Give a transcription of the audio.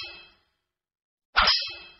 よし。